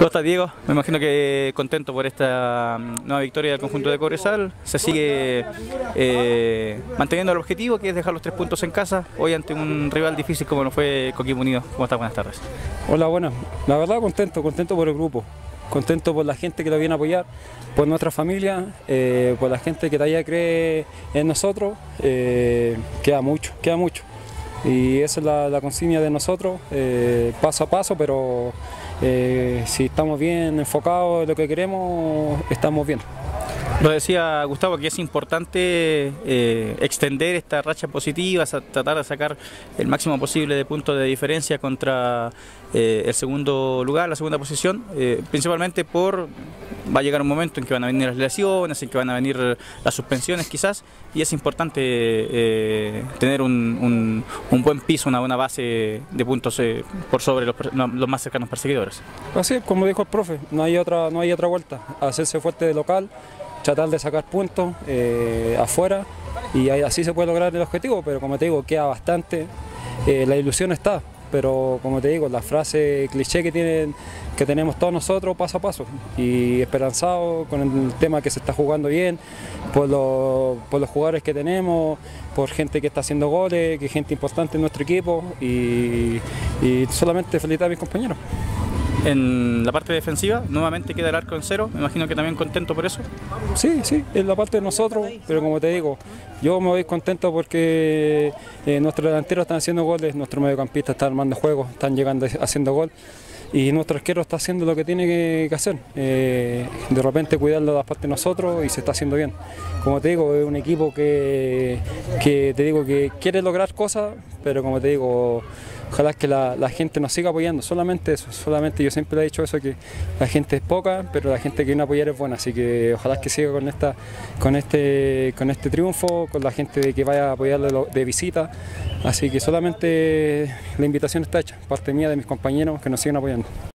¿Cómo estás, Diego? Me imagino que contento por esta mm, nueva victoria del conjunto de Cobresal. Se sigue eh, manteniendo el objetivo, que es dejar los tres puntos en casa, hoy ante un rival difícil como lo fue Coquimbo Unido. ¿Cómo estás? Buenas tardes. Hola, buenas. La verdad, contento, contento por el grupo. Contento por la gente que lo viene a apoyar, por nuestra familia, eh, por la gente que todavía cree en nosotros. Eh, queda mucho, queda mucho. Y esa es la, consigna de nosotros, paso a paso, pero si estamos bien enfocados en lo que queremos, estamos bien. Lo decía Gustavo que es importante eh, extender esta racha positiva, tratar de sacar el máximo posible de puntos de diferencia contra eh, el segundo lugar, la segunda posición, eh, principalmente por va a llegar un momento en que van a venir las lesiones, en que van a venir las suspensiones quizás, y es importante eh, tener un, buen piso, una buena base de puntos eh, por sobre los, más cercanos perseguidores. Así es, como dijo el profe, no hay otra, no hay otra vuelta. Hacerse fuerte de local, tratar de sacar puntos eh, afuera y así se puede lograr el objetivo, pero como te digo, queda bastante. La ilusión está, pero como te digo, la frase cliché que, tienen, que tenemos todos nosotros paso a paso y esperanzado con el tema que se está jugando bien, por, los- por los jugadores que tenemos, por gente que está haciendo goles, que gente importante en nuestro equipo y, y solamente felicitar a mis compañeros. En la parte defensiva, nuevamente queda el arco en cero, me imagino que también contento por eso. Sí, sí, es la parte de nosotros, pero como te digo, yo me voy contento porque eh, nuestros delanteros están haciendo goles, nuestro mediocampista está armando juegos, están llegando haciendo gol y nuestro arquero está haciendo lo que tiene que, hacer. Eh, de repente cuidarlo de la parte de nosotros y se está haciendo bien. Como te digo, es un equipo que, que te digo que quiere lograr cosas, pero como te digo, ojalá que la, la gente nos siga apoyando, solamente eso, solamente yo siempre le he dicho eso, que la gente es poca, pero la gente que viene a apoyar es buena, así que ojalá que siga con esta, con este, con este triunfo, con la gente que vaya a apoyarlo de, lo- de visita, así que solamente la invitación está hecha, parte mía de mis compañeros que nos siguen apoyando.